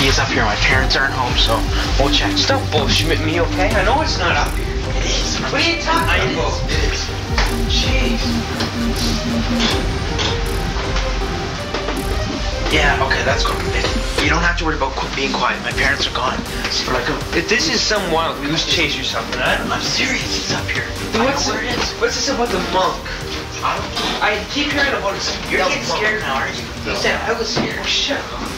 He is up here. My parents aren't home, so we'll check. Stop bullshitting me, okay? I know it's not up here. It is. What are you talking about? It is. Jeez. Yeah, okay, that's good. You don't have to worry about qu- being quiet. My parents are gone. For like, a, if this is some wild goose chase or something, I, I'm serious. He's up here. Dude, what's, know where it is. what's this about the monk? I don't I keep hearing about it. You're getting scared now, aren't you? He said I was scared. Oh, shut up.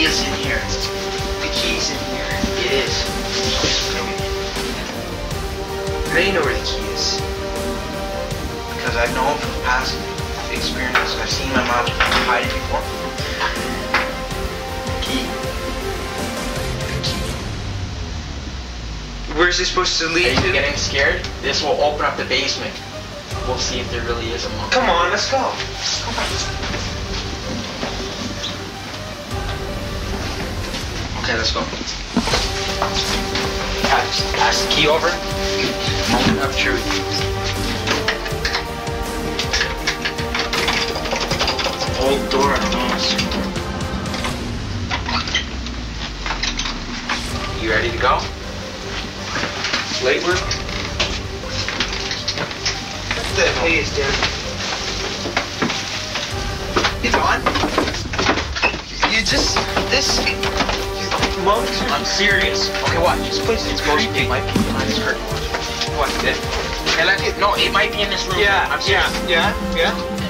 Key is in here. The key's in here. It is. You know where the key is? Because I know from past experiences. I've seen my mom hide it before. Key. Key. Where's this supposed to lead Are you to? getting scared? This will open up the basement. We'll see if there really is a monk. Come on, let's go. Okay, let's go. Pass, pass the key over. Moment of truth. Old door, don't. You ready to go? Late work? The pay is down. It's on? You just, this, monks I'm serious. Okay, watch. This place is to creepy. be. Might be behind this curtain. Watch. What, this? Okay, let it. No, it might be in this room. Yeah, I'm serious. yeah, yeah, yeah.